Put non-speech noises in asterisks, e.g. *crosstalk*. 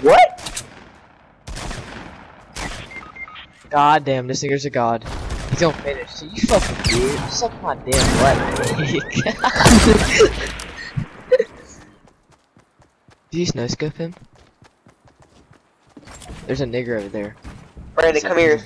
What? God damn, this nigga's a god. He's gonna finish. You fucking dude. Suck my damn butt. *laughs* Did you snow him? There's a nigger over there. Brandon, come here.